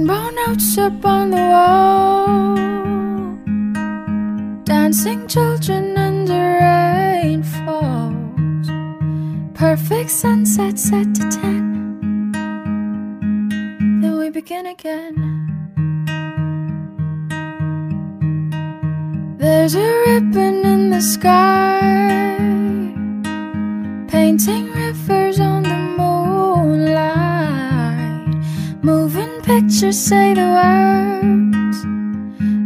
Rainbow notes up on the wall. Dancing children under rain falls Perfect sunset set to ten. Then we begin again. There's a ribbon in the sky Moving pictures say the words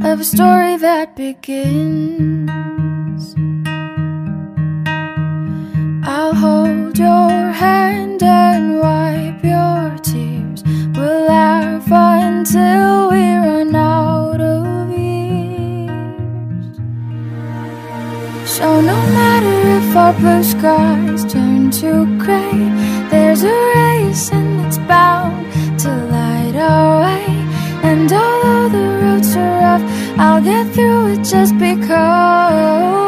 Of a story that begins. I'll hold your hand and wipe your tears. We'll laugh until we run out of years So no matter if our blue skies turn to gray Through it just because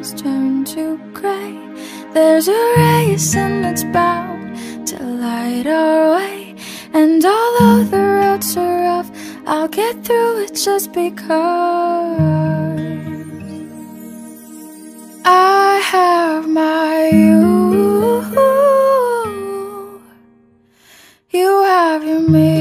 turn to grey There's a race and it's bound to light our way. And although the roads are rough I'll get through it just because I have my you. You have your me.